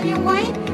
have you wife?